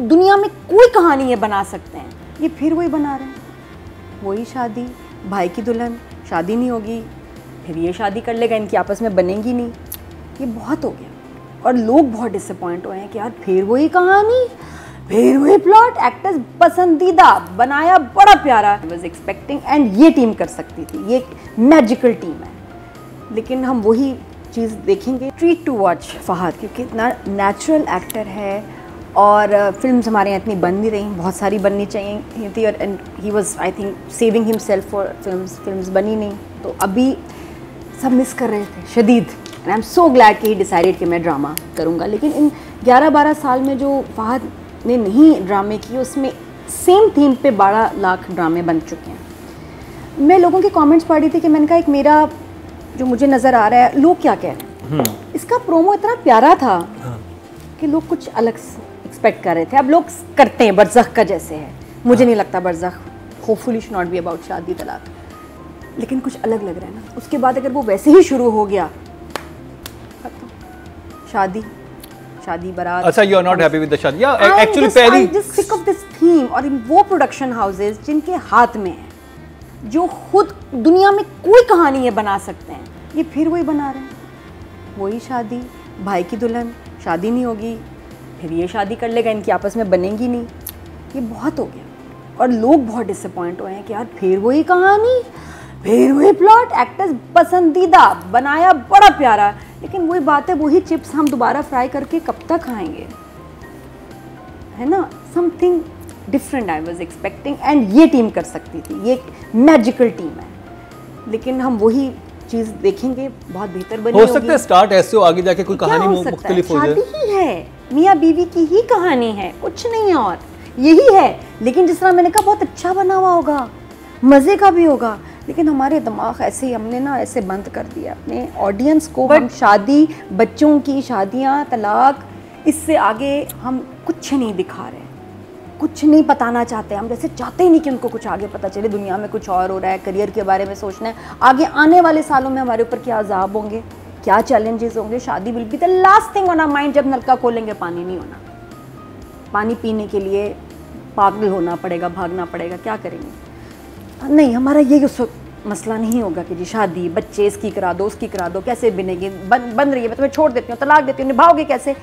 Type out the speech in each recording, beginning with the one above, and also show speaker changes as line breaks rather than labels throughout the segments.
दुनिया में कोई कहानी ये बना सकते हैं। ये फिर वही बना रहे हैं। वही शादी, भाई की दुल्हन, शादी नहीं होगी, फिर ये शादी कर लेगा, इनकी आपस में बनेगी नहीं। ये बहुत हो गया। और लोग बहुत डिसअपॉइंट हुए हैं कि यार, फिर वही कहानी, फिर वही प्लॉट एक्टर्स पसंदीदा, बनाया बड़ा प्यारा। वॉज़ एक्सपेक्टिंग एंड ये टीम कर सकती थी। ये एक मैजिकल टीम है। लेकिन हम वही चीज़ देखेंगे। ट्रीट टू वॉच फहद, क्योंकि इतना नेचुरल एक्टर है। और फ़िल्म हमारे यहाँ इतनी बन नहीं रही बहुत सारी बननी चाहिए थी और and he was I think saving himself for film films बनी नहीं। तो अभी सब मिस कर रहे थे शदीद। And I am so glad कि ही डिसाइडेड कि मैं ड्रामा करूँगा। लेकिन इन 11-12 साल में जो फहद ने नहीं ड्रामे किए उसमें सेम थीम पे बारह लाख ड्रामे बन चुके हैं। मैं लोगों के कमेंट्स पढ़ रही थी कि मैंने कहा एक मेरा जो मुझे नज़र आ रहा है लोग क्या कह रहे हैं? इसका प्रोमो इतना प्यारा था कि लोग कुछ अलग एक्सपेक्ट कर रहे थे। अब लोग करते हैं बरजख का जैसे है। मुझे हाँ। नहीं लगता Barzakh hopefully should not be about shaadi talaq. लेकिन कुछ अलग लग रहा है ना। उसके बाद अगर वो वैसे ही शुरू हो गया शादी शादी बारात।
अच्छा you are not happy with the shaadi. या एक्चुअली पहली
I'm just sick of this theme और वो प्रोडक्शन हाउसेज जिनके हाथ में है जो खुद दुनिया में कोई कहानी ये बना सकते हैं। ये फिर वही बना रहे हैं। वही शादी भाई की दुल्हन शादी नहीं होगी। फिर ये शादी कर लेगा इनकी आपस में बनेगी नहीं। ये बहुत हो गया। और लोग बहुत डिसअपॉइंट हुए हैं कि यार फिर वही कहानी फिर वही प्लॉट एक्टर्स पसंदीदा बनाया बड़ा प्यारा। लेकिन वही बात है वही चिप्स हम दोबारा फ्राई करके कब तक खाएँगे? है ना? Something different I was expecting and ये टीम कर सकती थी। ये मैजिकल टीम है। लेकिन हम वही चीज़ देखेंगे बहुत बेहतर बनी
हो सकता है स्टार्ट ऐसे हो आगे जाके कोई कहानी
है?
मुख्तलिफ़ हो
शादी
जाए
ही है। मियाँ बीवी की ही कहानी है कुछ नहीं और। यही है। लेकिन जिस तरह मैंने कहा बहुत अच्छा बना हुआ होगा। मज़े का भी होगा। लेकिन हमारे दिमाग ऐसे ही हमने ना ऐसे बंद कर दिया। अपने ऑडियंस को हम शादी बच्चों की शादियाँ तलाक इससे आगे हम कुछ नहीं दिखा रहे। कुछ नहीं बताना चाहते। हम जैसे चाहते ही नहीं कि उनको कुछ आगे पता चले दुनिया में कुछ और हो रहा है करियर के बारे में सोचना है। आगे आने वाले सालों में हमारे ऊपर क्या अजाब होंगे? क्या चैलेंजेस होंगे? Shaadi will be the last thing on our mind जब नलका खोलेंगे पानी नहीं होना। पानी पीने के लिए पागल होना पड़ेगा भागना पड़ेगा क्या करेंगे? नहीं हमारा ये उस मसला नहीं होगा कि जी शादी बच्चे इसकी करा दो उसकी करा दो कैसे बनेगी? बन बन रही है मैं तुम्हें छोड़ देती हूँ तलाक देती हूँ निभाओगे कैसे?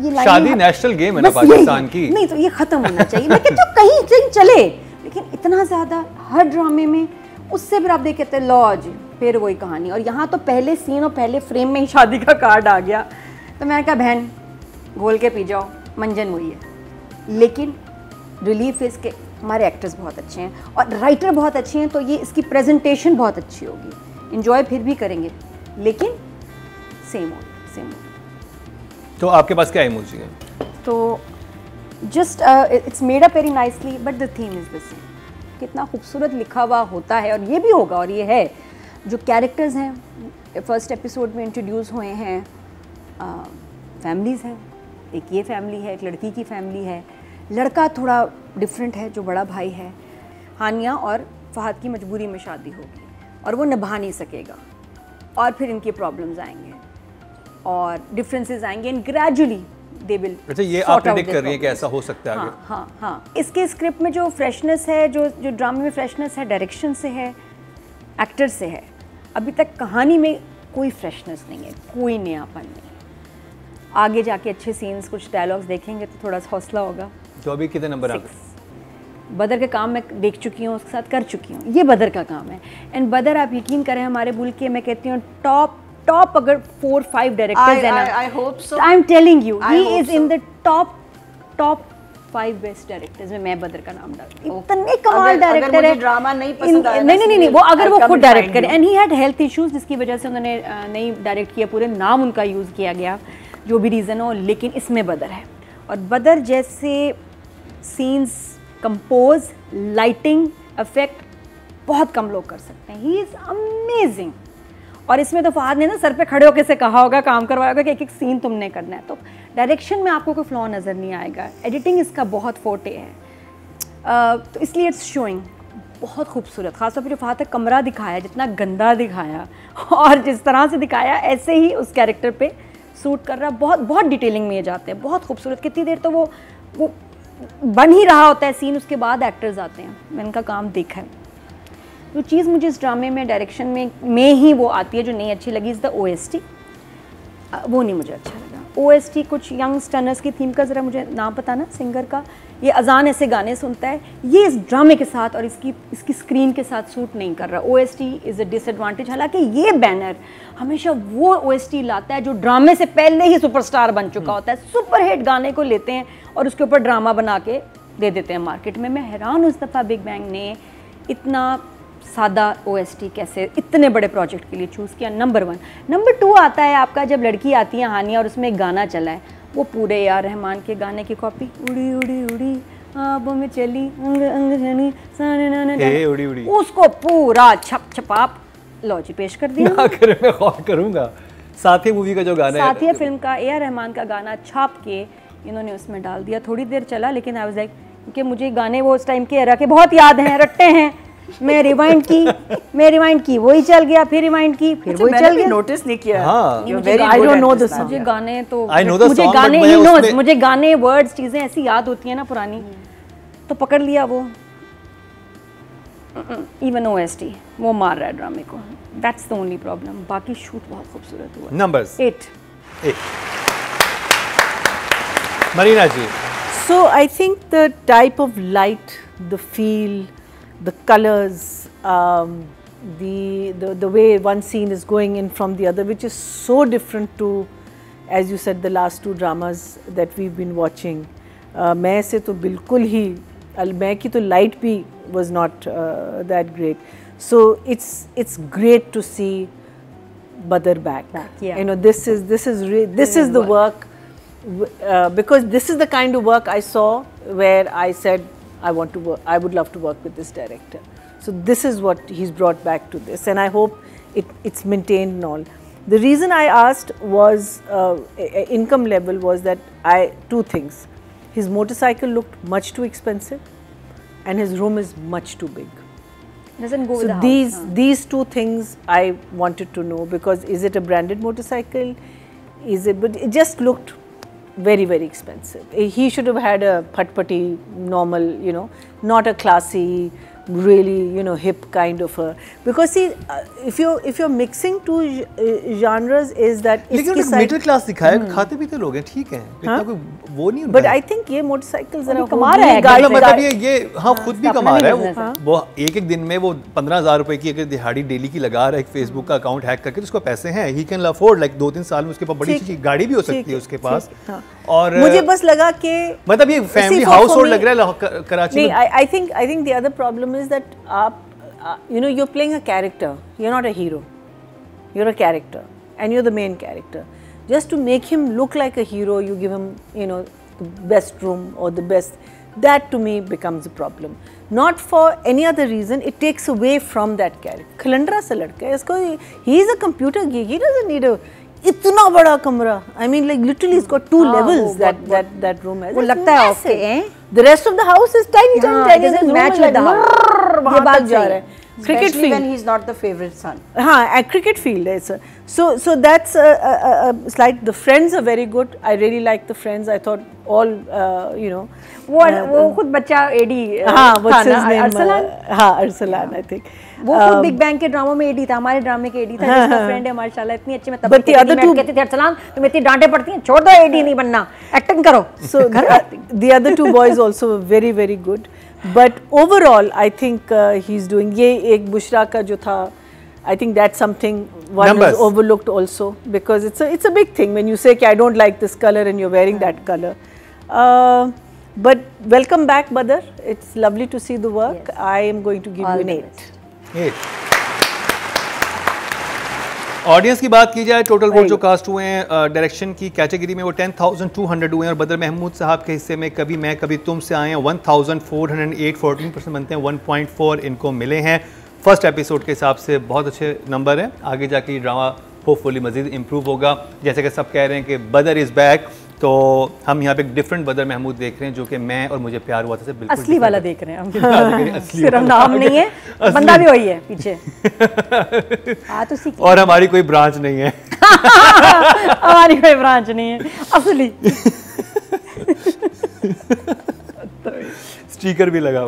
ये
शादी नेशनल गेम है ना पाकिस्तान की।
नहीं तो ये खत्म होना चाहिए लेकिन जो कहीं कहीं चले लेकिन इतना ज़्यादा हर ड्रामे में उससे फिर आप देखते हैं लॉज फिर वही कहानी। और यहाँ तो पहले सीन और पहले फ्रेम में ही शादी का कार्ड आ गया। तो मैंने कहा बहन घोल के पी जाओ मंजन वही है। लेकिन रिलीफ इसके हमारे एक्टर्स बहुत अच्छे हैं और राइटर बहुत अच्छे हैं तो ये इसकी प्रेजेंटेशन बहुत अच्छी होगी। इन्जॉय फिर भी करेंगे लेकिन सेम हो सेम हो
तो आपके पास क्या इमोजी है?
तो just it's made up very nicely but the theme is the same कितना खूबसूरत लिखा हुआ होता है और ये भी होगा और ये है। जो कैरेक्टर्स हैं फ़र्स्ट एपिसोड में इंट्रोड्यूस हुए हैं फैमिलीज़ हैं। एक ये फैमिली है एक लड़की की फैमिली है। लड़का थोड़ा डिफरेंट है जो बड़ा भाई है। हानिया और फहद की मजबूरी में शादी होगी और वो निभा नहीं सकेगा और फिर इनकी प्रॉब्लम्स आएँगे और डिफरेंसेस आएँगे एंड ग्रेजुअली दे विल
अच्छा ये आप प्रेडिक्ट कर रही हैं कि ऐसा हो सकता है आगे।
हाँ हाँ हाँ। इसके स्क्रिप्ट में जो फ्रेशनेस है जो जो ड्रामे में फ्रेशनेस है डायरेक्शन से है एक्टर से है अभी तक कहानी में कोई फ्रेशनेस नहीं है कोई नयापन नहीं। आगे जाके अच्छे सीन्स कुछ डायलॉग्स देखेंगे तो थोड़ा सा हौसला होगा।
तो अभी कितने नंबर आ गए?
बदर का काम मैं देख चुकी हूँ उसके साथ कर चुकी हूँ। ये बदर का काम है। एंड बदर आप यकीन करें हमारे बुल के मैं कहती हूँ टॉप टॉप अगर फोर फाइव डायरेक्टर्स है ना
I hope so. I
am
telling
you he
is
in the top top five best directors में मैं बदर का नाम डाल इतने कमाल डायरेक्टर है।
ड्रामा नहीं पसंद
नहीं नहीं नहीं नहीं, वो अगर वो खुद डायरेक्ट करे। And he had health issues जिसकी वजह से उन्होंने नहीं डायरेक्ट किया पूरे नाम उनका यूज़ किया गया जो भी रीज़न हो लेकिन इसमें बदर है। और बदर जैसे सीन्स कंपोज लाइटिंग इफ़ेक्ट बहुत कम लोग कर सकते हैं। ही इज़ अमेजिंग और इसमें तो फहद ने ना सर पे खड़े होकर से कहा होगा काम करवाया होगा कि एक एक सीन तुमने करना है। तो डायरेक्शन में आपको कोई फ्लॉ नज़र नहीं आएगा। एडिटिंग इसका बहुत फोटे है। तो इसलिए इट्स शोइंग बहुत खूबसूरत। खासतौर पर जो ने कमरा दिखाया, जितना गंदा दिखाया, और जिस तरह से दिखाया, ऐसे ही उस कैरेक्टर पे सूट कर रहा। बहुत बहुत डिटेलिंग में ये जाते हैं। बहुत खूबसूरत। कितनी देर तो वो वो बन ही रहा होता है सीन उसके बाद एक्टर्स आते हैं। मैंने उनका काम देखा है। जो चीज़ मुझे इस ड्रामे में डायरेक्शन में में ही वो आती है, जो नहीं अच्छी लगी। इज़ द ओएसटी वो नहीं मुझे अच्छा लगा। ओएसटी कुछ यंग स्टनर्स की थीम का ज़रा मुझे नाम पता ना सिंगर का। ये अजान ऐसे गाने सुनता है। ये इस ड्रामे के साथ और इसकी इसकी स्क्रीन के साथ सूट नहीं कर रहा। O S T is a disadvantage हालाँकि ये बैनर हमेशा वो ओ एस टी लाता है जो ड्रामे से पहले ही सुपरस्टार बन चुका होता है। सुपर हिट गाने को लेते हैं और उसके ऊपर ड्रामा बना के दे देते हैं मार्केट में। मैं हैरान उस दफ़ा बिग बैंग ने इतना सादा ओएसटी कैसे इतने बड़े प्रोजेक्ट के लिए चूज़ किया नंबर वन नंबर टू आता है आपका जब लड़की आती है हानिया और उसमें एक गाना चला है वो पूरे यार रहमान के गाने की कॉपी उड़ी उड़ी उड़ी आबों में चली अंग अंग जनी
साने उड़ी उड़ी.
उसको पूरा छप छपाप लो जी पेश कर दिया.
ना करे मैं गौर करूँगा. साथी मूवी का जो गाना
है साथी फ़िल्म का ए आर रहमान का गाना छाप के इन्होंने उसमें डाल दिया. थोड़ी देर चला लेकिन आई वाज लाइक क्योंकि मुझे गाने वो उस टाइम के एरा के बहुत याद हैं रट्टे हैं. मैं रिवाइंड की मैं रिवाइंड की वही चल गया फिर रिवाइंड की फिर अच्छा, वही चल गया।
नोटिस नहीं किया।
हाँ। आई डोंट नो दिस मुझे गाने तो मुझे गाने ही नो मुझे गाने वर्ड्स चीज़ें ऐसी याद होती हैं ना पुरानी। तो पकड़ लिया वो। इवन ओ एस टी वो मार रहा है ड्रामे को। दैट्स द ओनली प्रॉब्लम बाकी शूट बहुत खूबसूरत हुआ।
Numbers
eight
Marina ji.
So I think the type of light the feel the colors, um, the, the, the way one scene is going in from the other, which is so different to, as you said, the last two dramas that we've been watching. Uh, मैं से तो बिल्कुल ही मैं की तो light भी was not uh, that great. So it's it's great to see Badr back. back yeah. You know this is this is this is the work uh, because this is the kind of work I saw where I said I want to work, I would love to work with this director. So this is what he's brought back to this and I hope it, it's maintained and all. The reason I asked was uh, income level was that I, two things. His motorcycle looked much too expensive and his room is much too big.
Doesn't go
so these, huh? these two things I wanted to know because is it a branded motorcycle? Is it, but it just looked very very expensive. He should have had a patpati normal, you know, not a classy really you know hip kind of a because see uh, if you if you're mixing two uh, genres is that
लेकिन middle class दिखाया hmm. खाते भी तो लोग हैं ठीक है इतना कोई वो नहीं
बट आई थिंक ये मोटरसाइकिल जरा
कमा रहा
है मतलब ये ये हाँ खुद भी कमा रहा है वो वो एक एक दिन में वो पंद्रह हज़ार रुपए की अगर दिहाड़ी डेली की लगा रहा है फेसबुक का अकाउंट हैक करके तो उसको पैसे हैं ही कैन अफोर्ड लाइक दो तीन साल में उसके पास बड़ी सी गाड़ी भी हो सकती है उसके पास। हाँ।
और मुझे बस लगा कि
मतलब ये फैमिली हाउस होल्ड लग रहा है Karachi
I think I think the other problem problem is that uh, you know you're playing a character. You're not a hero. You're a character, and you're the main character. Just to make him look like a hero, you give him you know the best room or the best. That to me becomes a problem. Not for any other reason. It takes away from that character. Kalandra sa ladka. He is a computer geek. He doesn't need a इतना बड़ा कमरा। I mean like literally इसको two levels that that that room है
वो लगता है okay
the rest of the house is tiny tiny tiny match with the house ये बात जा रहा है।
Cricket field he is not the favourite son
हाँ क्रिकेट फ़ील्ड है so so that's like the friends are very good I really like the friends I thought all you know
वो वो खुद बच्चा एडी uh,
हाँ वो सिज नेम अरसलान? हाँ अरसलान आई थिंक
वो खुद बिग बैंग के ड्रामों में एडी था हमारे ड्रामे के एडी था जिसका फ्रेंड है माशाल्लाह इतनी अच्छी मतलब बट अदर टू कहते थे अरसलान तो तुम इतनी डांटे पड़ती हैं छोड़ दो एडी नहीं बनना एक्टिंग करो।
So the other two boys also very very good but overall I think he is doing ये एक बुशरा का जो था I think that's something one Numbers. is overlooked also because it's a it's a big thing when you say I don't like this color and you're wearing that color. Uh, but welcome back, Badr. It's lovely to see the work. Yes. I am going to give All you an eight.
Eight. Audience की बात की जाए total vote जो cast हुए हैं direction की category में वो टेन थाउज़ेंड टू हंड्रेड हुए हैं और बदर महमूद साहब के हिस्से में कभी मैं कभी तुम से आए हैं one thousand four hundred eight fourteen percent बनते हैं वन पॉइंट फोर इनको मिले हैं। फ़र्स्ट एपिसोड के हिसाब से बहुत अच्छे नंबर हैं। आगे जाके ड्रामा होपफुली मजीद इम्प्रूव होगा। जैसे कि सब कह रहे हैं कि बदर इज़ बैक तो हम यहाँ पे डिफरेंट बदर महमूद देख रहे हैं जो कि मैं और मुझे प्यार हुआ था से
बिल्कुल असली वाला देख रहे हैं हम। सिर्फ़ नाम नहीं है बंदा भी वही है पीछे। हाँ तो
और हमारी कोई ब्रांच नहीं है।
हमारी कोई ब्रांच नहीं है असली।
स्टीकर भी लगा